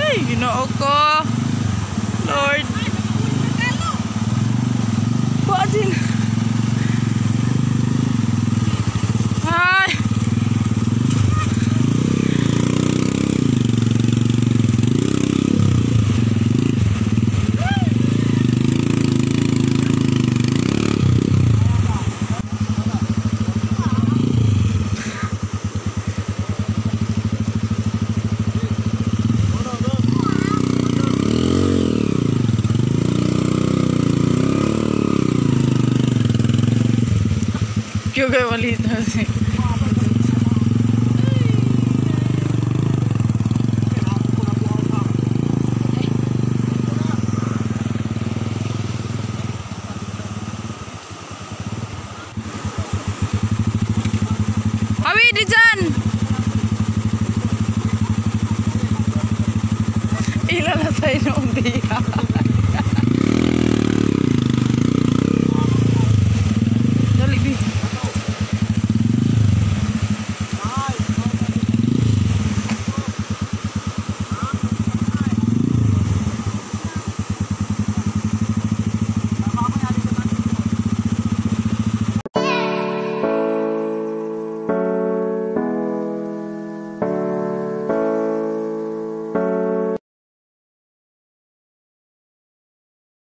Ay, ginoo ko. Lord. Buatin. Ay. Yung kay maliit na Awi, di dyan! Ilan na sa'yo noong?